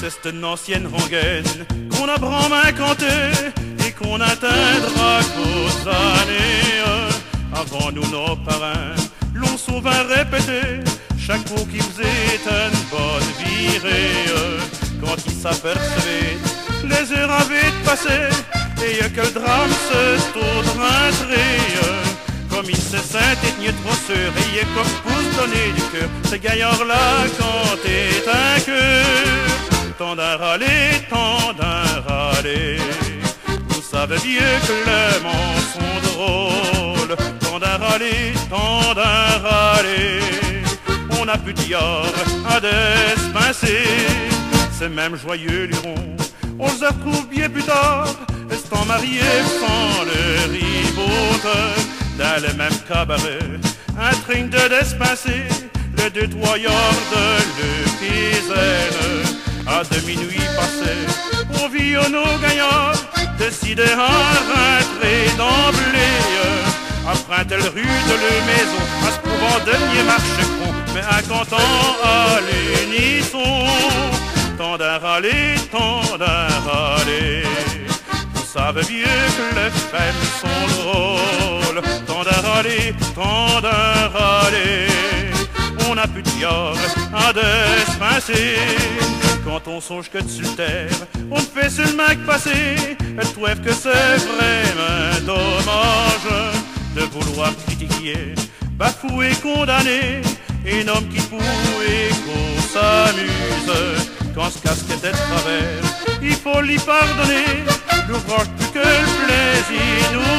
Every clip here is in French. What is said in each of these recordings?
C'est une ancienne rengaine qu'on a main canté et qu'on atteindra qu'aux années. Avant nous, nos parrains l'ont souvent répété, chaque mot qui faisait une bonne virée. Quand ils s'apercevaient, les heures avaient passé et que le drame se tournerait il se sentait trop sûr et comme pour donner du cœur, ce gaillard-là quand t'es un cœur tant d'un râler, tant d'un râler. Vous savez bien que les mots sont drôles, tant d'un râler, tant d'un râler. On n'a plus d'hier à despincer, ces mêmes joyeux lurons. On se retrouve bien plus tard, restant mariés sans le même cabaret, un train de despincer, le détoyeur de l'épisène à de minuit passé, au violon gagnant, décidé à rentrer d'emblée. Après telle rue de la maison, à ce courant dernier marche con, mais un cantant à l'unisson. Tant d'un râler, tant d'un râler. Vous savez bien que les femmes sont drôles, tant d'un râler. On n'a plus de à despincer quand on songe que tu terre, on fait seulement que passer. Elle trouve que c'est vraiment dommage de vouloir critiquer, bafouer, condamner un homme qui et qu'on s'amuse. Quand ce casque est de travers, il faut lui pardonner. L'ouvrage plus que le plaisir nous.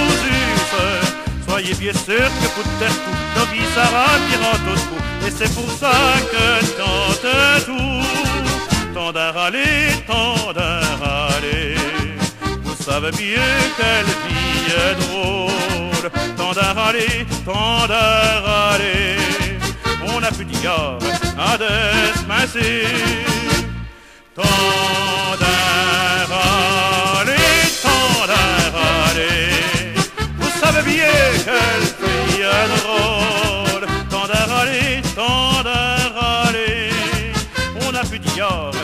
Soyez bien sûr que pour terre tout, nos vies ça au bout. Et c'est pour ça que tente tout tant d'un râler, tant d'un râler. Vous savez bien quelle vie est drôle, tant d'un râler, tant d'un râler. On n'a plus d'hier à desmincer. Tant d'un râler, tant d'un râler. Vous savez bien drôle, tant